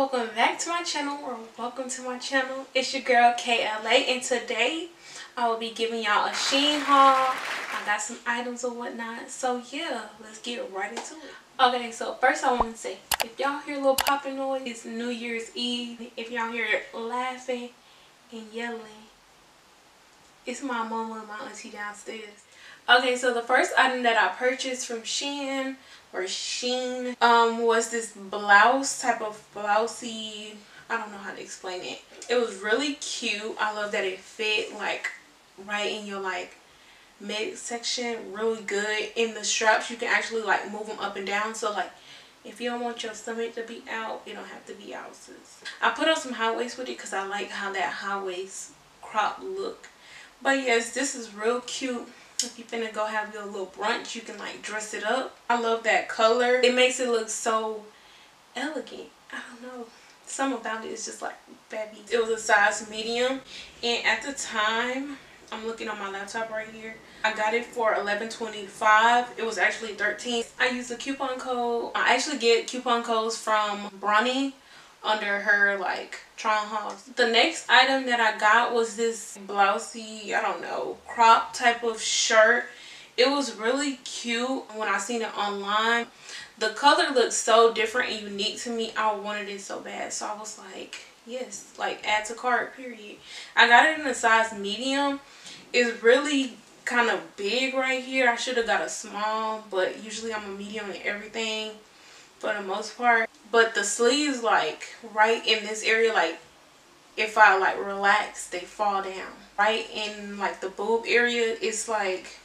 welcome back to my channel or welcome to my channel. It's your girl Kayy LA and today I will be giving y'all a Shein haul. I got some items or whatnot. So yeah let's get right into it. Okay so first I want to say if y'all hear a little popping noise it's New Year's Eve. If y'all hear laughing and yelling it's my mama and my auntie downstairs. Okay so the first item that I purchased from Shein or Sheen um, was this blouse type of blousey I don't know how to explain it. It was really cute. I love that it fit like right in your like midsection really good. In the straps you can actually like move them up and down. So like if you don't want your stomach to be out it don't have to be out sis. I put on some high waist with it because I like how that high waist crop look. But yes this is real cute if you finna go have your little brunch you can like dress it up. I love that color. It makes it look so elegant. I don't know. Some about it is just like baby. It was a size medium. And at the time i'm looking on my laptop right here i got it for 11.25 it was actually 13 i used a coupon code. I actually get coupon codes from bronny under her like hauls. The next item that I got was this blousey, I don't know, crop type of shirt. It was really cute when I seen it online. The color looked so different and unique to me. I wanted it so bad. So I was like, yes, like add to cart, period. I got it in a size medium. It's really kind of big right here. I should have got a small, but usually I'm a medium in everything for the most part but the sleeves like right in this area like if I like relax they fall down. Right in like the boob area it's like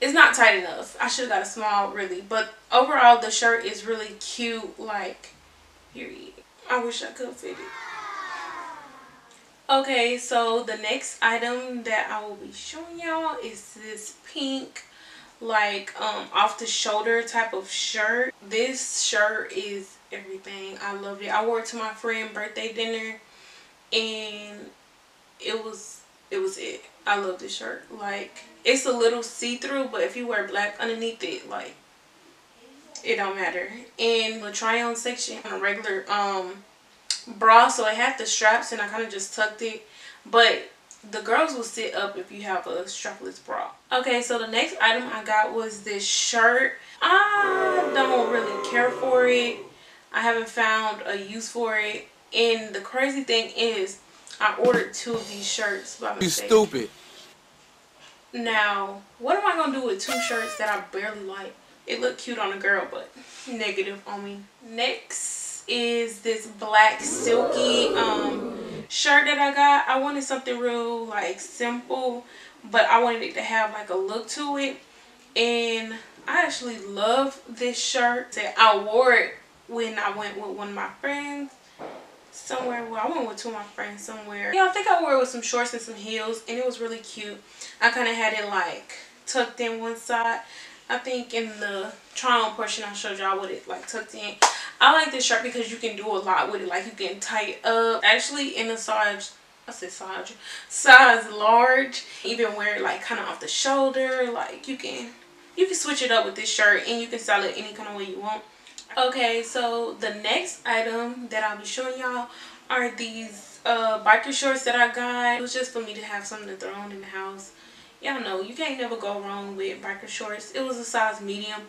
it's not tight enough. I should have got a small really. But overall the shirt is really cute like period. I wish I could fit it. Okay so the next item that I will be showing y'all is this pink like um off the shoulder type of shirt. This shirt is everything. I loved it. I wore it to my friend birthday dinner and it was it was it. I love this shirt. Like it's a little see-through but if you wear black underneath it like it don't matter. In the try on section on a regular um bra so I had the straps and i kind of just tucked it. But the girls will sit up if you have a strapless bra okay so the next item i got was this shirt. I don't really care for it. I haven't found a use for it. And the crazy thing is i ordered two of these shirts by you stupid. Now what am i gonna do with two shirts that i barely like? It looked cute on a girl but negative on me. Next is this black silky um shirt that I got. I wanted something real like simple, but I wanted it to have like a look to it. And I actually love this shirt. I wore it when I went with one of my friends somewhere. Well, I went with two of my friends somewhere. Yeah, I think I wore it with some shorts and some heels, and it was really cute. I kind of had it like tucked in one side. I think in the on portion I showed y'all what it like tucked in. I like this shirt because you can do a lot with it. Like you can tie it up. Actually in the size, I said size, size large. Even wear it like kind of off the shoulder. Like you can, you can switch it up with this shirt and you can style it any kind of way you want. Okay, so the next item that I'll be showing y'all are these uh, biker shorts that I got. It was just for me to have something to throw on in the house y'all know you can't never go wrong with biker shorts it was a size medium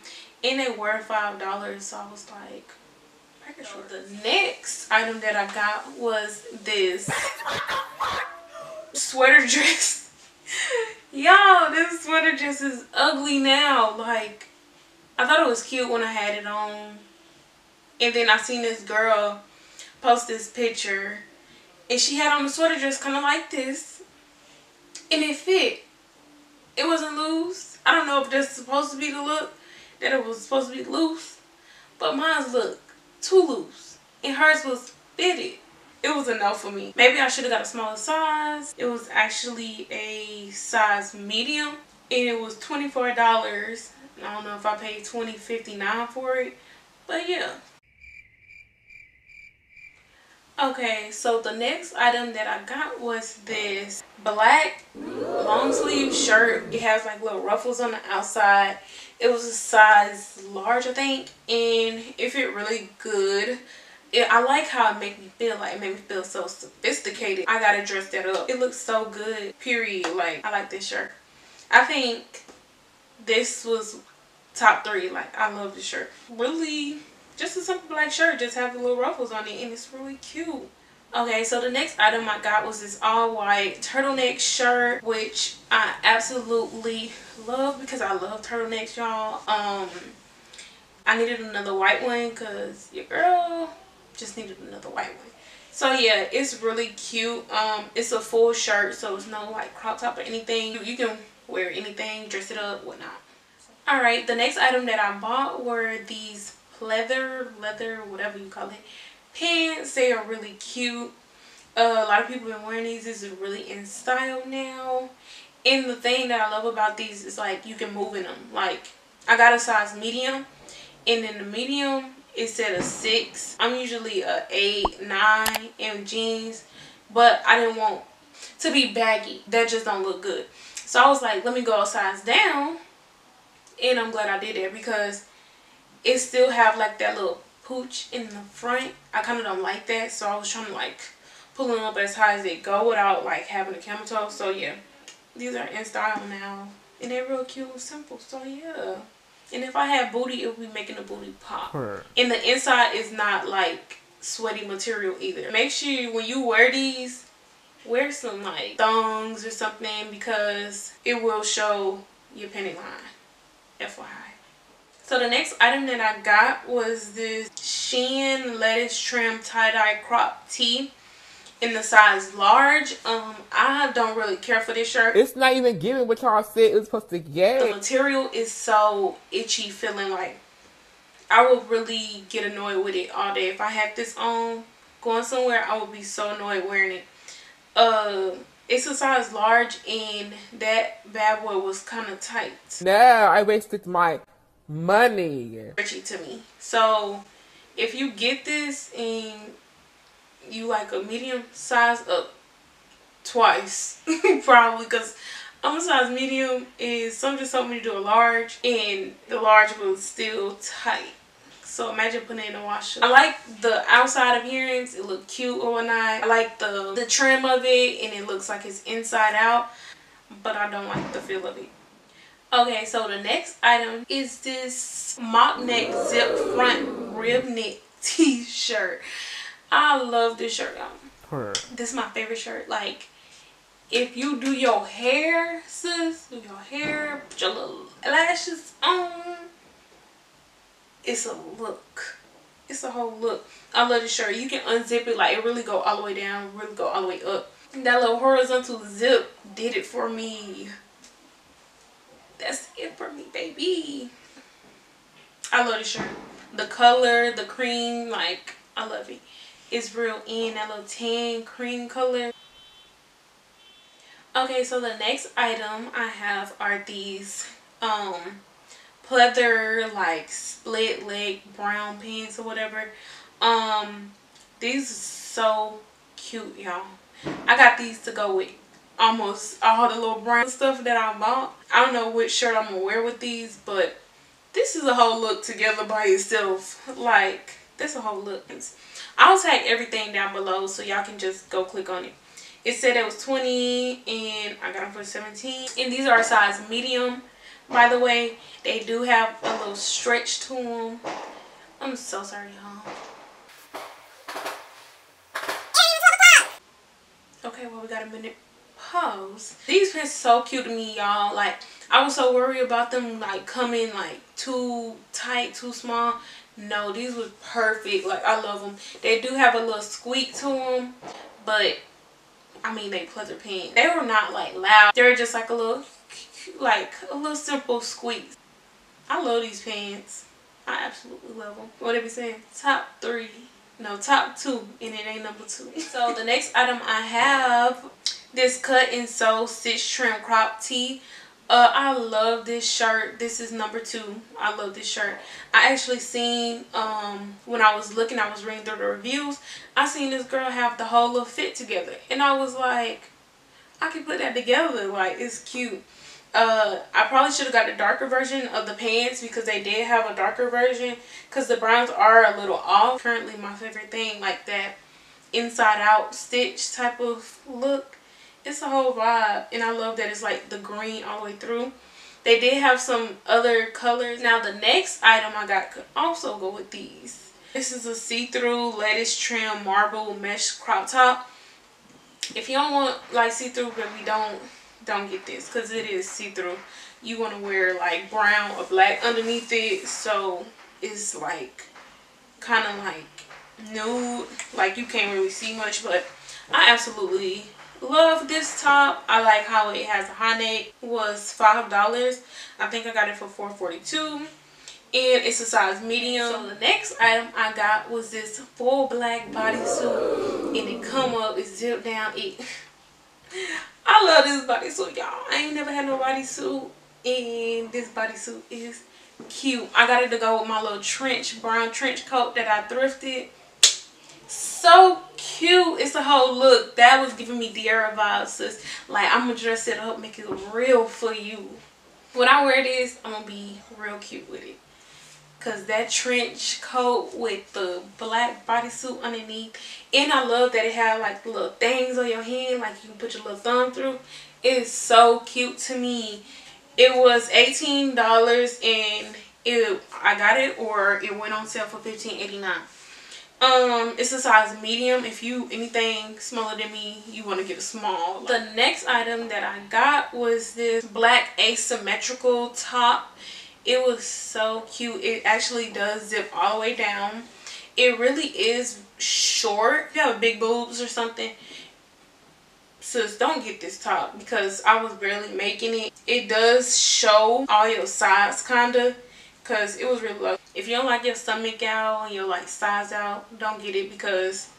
and they were five dollars so i was like the next item that i got was this sweater dress. Y'all this sweater dress is ugly now. Like i thought it was cute when i had it on. And then i seen this girl post this picture and she had on the sweater dress kind of like this and it fit. It wasn't loose. I don't know if that's supposed to be the look, that it was supposed to be loose, but mine's look too loose. And hers was fitted. It was a no for me. Maybe I should have got a smaller size. It was actually a size medium and it was $24. I don't know if I paid $20.59 for it, but yeah. Okay, so the next item that I got was this black long sleeve shirt. It has like little ruffles on the outside. It was a size large, I think, and if it fit really good. it, I like how it made me feel. Like it made me feel so sophisticated. I gotta dress that up. It looks so good. Period. Like I like this shirt. I think this was top three. Like I love this shirt. Really, just a simple black shirt. Just have the little ruffles on it, and it's really cute. Okay, so the next item I got was this all white turtleneck shirt, which I absolutely love because I love turtlenecks, y'all. Um, I needed another white one because your girl just needed another white one. So yeah, it's really cute. Um, it's a full shirt, so it's no like crop top or anything. You can wear anything, dress it up, whatnot. Alright, the next item that I bought were these leather, leather, whatever you call it, pants. They are really cute. Uh, a lot of people have been wearing these. This is really in style now. And the thing that I love about these is like you can move in them. Like I got a size medium and in the medium it said a 6. I'm usually a 8, 9 in jeans. But I didn't want to be baggy. That just don't look good. So I was like, let me go a size down. And I'm glad I did that because it still have like that little pooch in the front. I kind of don't like that. So I was trying to like pull them up as high as they go without like having a camel toe. So yeah, these are in style now. And they're real cute and simple. So yeah. And if I had booty, it would be making the booty pop. And the inside is not like sweaty material either. Make sure when you wear these, wear some like thongs or something because it will show your penny line. FYI. So the next item that I got was this Shein lettuce trim tie-dye crop tee in the size large. Um, I don't really care for this shirt. It's not even giving what y'all said it was supposed to get. The material is so itchy, feeling like I would really get annoyed with it all day. If I had this on going somewhere, I would be so annoyed wearing it. Uh, it's a size large and that bad boy was kind of tight. No, I wasted my money. Itchy to me. So if you get this and you like a medium size up twice probably because I'm a size medium and some just told me to do a large and the large was still tight. So imagine putting it in a washer. I like the outside appearance. It look cute or whatnot. I like the the trim of it and it looks like it's inside out but I don't like the feel of it okay so the next item is this mock neck zip front rib knit t-shirt I love this shirt, y'all. This is my favorite shirt. Like, if you do your hair, sis, do your hair, put your little lashes on, it's a look. It's a whole look. I love this shirt. You can unzip it. Like, it really go all the way down, really go all the way up. That little horizontal zip did it for me. That's it for me, baby. I love this shirt. The color, the cream, like, I love it. it is real in that little tan cream color. Okay, so the next item I have are these um pleather like split leg brown pants or whatever. Um these are so cute, y'all. I got these to go with almost all the little brown stuff that I bought. I don't know which shirt I'm gonna wear with these, but this is a whole look together by itself. Like, that's a whole look. I'll tag everything down below so y'all can just go click on it. It said it was 20 and I got them for 17. And these are a size medium. By the way, they do have a little stretch to them. I'm so sorry, y'all. Okay, well, we got a minute These pants so cute to me, y'all. Like, I was so worried about them, like, coming, like, too tight, too small. No, these were perfect. Like, I love them. They do have a little squeak to them, but, I mean, they pleather pants. They were not, like, loud. They're just, like, a little, like, a little simple squeak. I love these pants. I absolutely love them. What did we saying? Top three. No, top two, and it ain't number two. So, the next item I have, this cut and sew stitch trim crop tee. Uh, I love this shirt. This is number two. I love this shirt. I actually seen, um, when I was looking, I was reading through the reviews, I seen this girl have the whole little fit together. And I was like, I can put that together. Like, it's cute. uh i probably should have got the darker version of the pants because they did have a darker version because the browns are a little off currently my favorite thing like that inside out stitch type of look it's a whole vibe and i love that it's like the green all the way through. They did have some other colors. Now the next item i got could also go with these. This is a see-through lettuce trim marble mesh crop top. If you don't want like see-through but we don't don't get this because it is see-through. You want to wear like brown or black underneath it so it's like kind of like nude. Like you can't really see much but i absolutely love this top. I like how it has a high neck. Was five dollars. I think i got it for 442 and it's a size medium. So the next item i got was this full black bodysuit. And it come up it zip down it I love this bodysuit, y'all. I ain't never had no bodysuit, and this bodysuit is cute. I got it to go with my little trench, brown trench coat that I thrifted. So cute. It's a whole look. That was giving me Diarra vibes, sis. Like, I'm going to dress it up, make it real for you. When I wear this, I'm going to be real cute with it. Because that trench coat with the black bodysuit underneath. And I love that it had like little things on your hand. Like you can put your little thumb through. It is so cute to me. It was $18 and it I got it or it went on sale for $15.89. Um, it's a size medium. If you anything smaller than me, you want to get a small. The next item that I got was this black asymmetrical top. It was so cute. It actually does zip all the way down. It really is short. If you have big boobs or something sis don't get this top because i was barely making it. It does show all your sides kind of because it was really low if you don't like your stomach out and your like size out don't get it because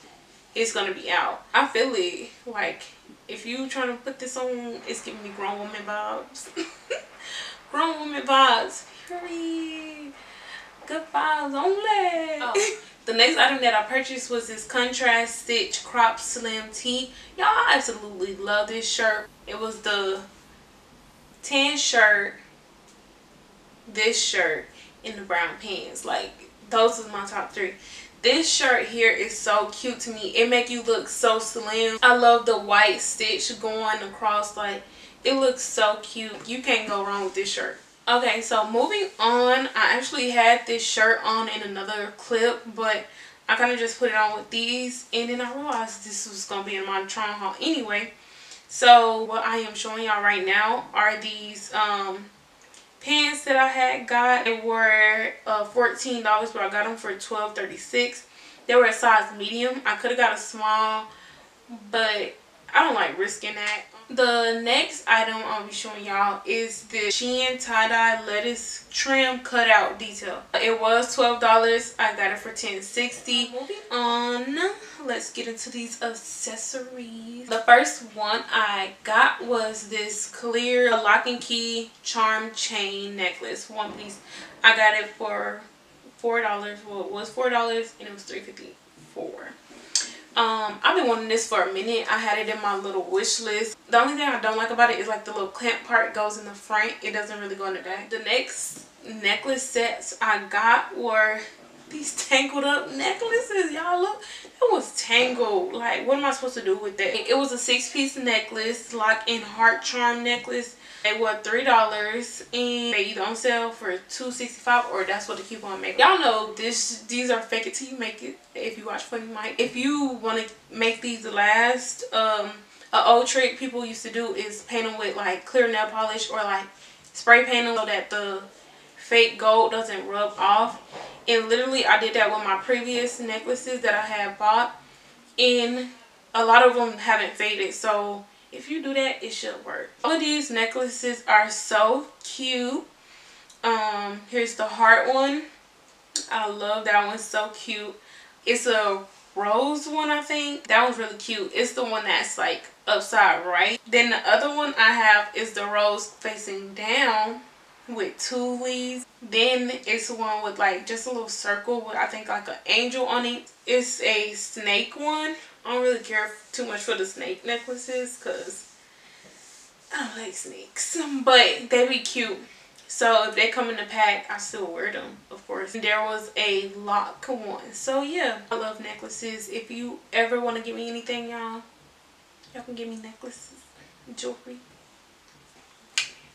it's gonna be out i feel it like if you trying to put this on it's giving me grown woman vibes grown woman vibes Period. Good vibes only. Oh. the next item that I purchased was this contrast stitch crop slim tee. Y'all, I absolutely love this shirt. It was the tan shirt, this shirt, and the brown pants. Like, those are my top three. This shirt here is so cute to me. It make you look so slim. I love the white stitch going across. Like, it looks so cute. You can't go wrong with this shirt. Okay, so moving on, I actually had this shirt on in another clip, but I kind of just put it on with these, and then I realized this was going to be in my try haul anyway. So what I am showing y'all right now are these um, pants that I had got. They were uh, $14, but I got them for $12.36. They were a size medium. I could have got a small, but I don't like risking that. The next item I'll be showing y'all is the Shein tie-dye lettuce trim cutout detail. It was $12. I got it for $10.60. Moving on, let's get into these accessories. The first one I got was this clear lock and key charm chain necklace, one piece. I got it for $4. Well, it was $4 and it was $3.54. Um, I've been wanting this for a minute. I had it in my little wish list. The only thing I don't like about it is like the little clamp part goes in the front. It doesn't really go in the back. The next necklace sets I got were these tangled up necklaces. Y'all look, it was tangled. Like, what am I supposed to do with that? It was a six piece necklace, lock and heart charm necklace. They were three dollars and they either on sale for two sixty five or that's what the coupon make. Y'all know this these are fake it till you make it if you watch Funny Mike. If you want to make these last, um an old trick people used to do is paint them with like clear nail polish or like spray paint them so that the fake gold doesn't rub off. And literally I did that with my previous necklaces that I had bought. And a lot of them haven't faded. So if you do that it should work. All of these necklaces are so cute. Um here's the heart one. I love that one. So cute. It's a rose one i think. That one's really cute. It's the one that's like upside right. Then the other one i have is the rose facing down with two leaves then it's one with like just a little circle with i think like an angel on it it's a snake one I don't really care too much for the snake necklaces because I don't like snakes, but they be cute. So if they come in the pack, I still wear them, of course. There was a lock one. So yeah, I love necklaces. If you ever want to give me anything, y'all, y'all can give me necklaces, jewelry.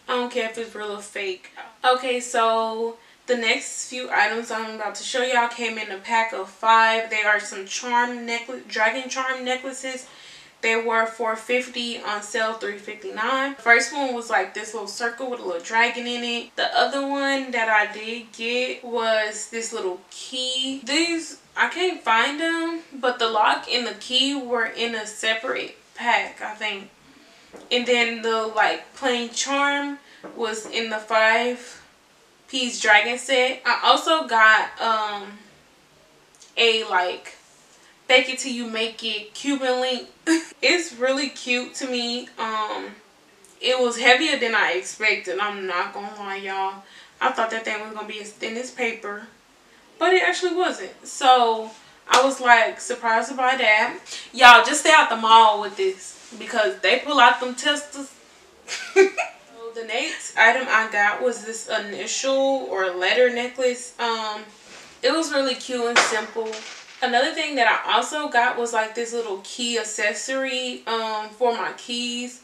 I don't care if it's real or fake. Okay, so the next few items I'm about to show y'all came in a pack of five. They are some charm necklace, dragon charm necklaces. They were 450 on sale 359 First one was like this little circle with a little dragon in it. The other one that I did get was this little key. These, I can't find them, but the lock and the key were in a separate pack, I think. And then the like plain charm was in the five piece dragon set. I also got um a like fake it till you make it Cuban link. it's really cute to me. Um, it was heavier than I expected. I'm not gonna lie, y'all. I thought that thing was gonna be as thin as paper, but it actually wasn't. So I was like surprised by that. Y'all just stay out the mall with this because they pull out them testers. so the next item I got was this initial or letter necklace. Um, it was really cute and simple. Another thing that I also got was like this little key accessory um, for my keys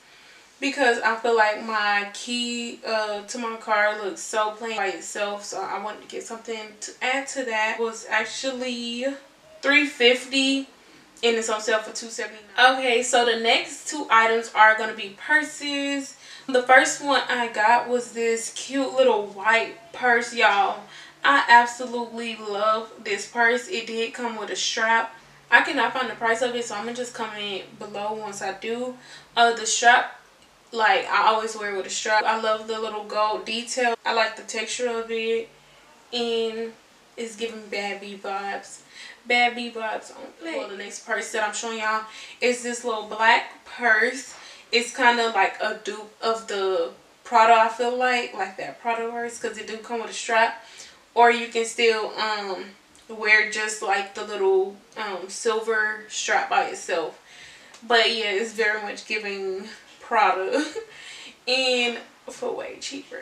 because I feel like my key uh, to my car looks so plain by itself so I wanted to get something to add to that. It was actually 350 and it's on sale for 279 Okay, so the next two items are going to be purses. The first one I got was this cute little white purse, y'all. I absolutely love this purse. It did come with a strap. I cannot find the price of it, so I'm going to just comment below once I do. Uh, the strap, like, I always wear with a strap. I love the little gold detail. I like the texture of it. And it's giving bad B vibes. Bad B vibes on Well, the next purse that I'm showing y'all is this little black purse. It's kind of like a dupe of the Prada, I feel like. Like that Prada purse, because it do come with a strap. Or you can still um, wear just like the little um, silver strap by itself. But yeah it's very much giving Prada and for way cheaper.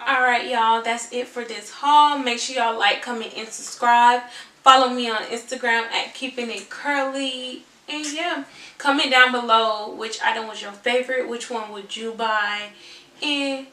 Alright y'all that's it for this haul. Make sure y'all like comment and subscribe follow me on Instagram at keeping it curly. And yeah comment down below which item was your favorite which one would you buy and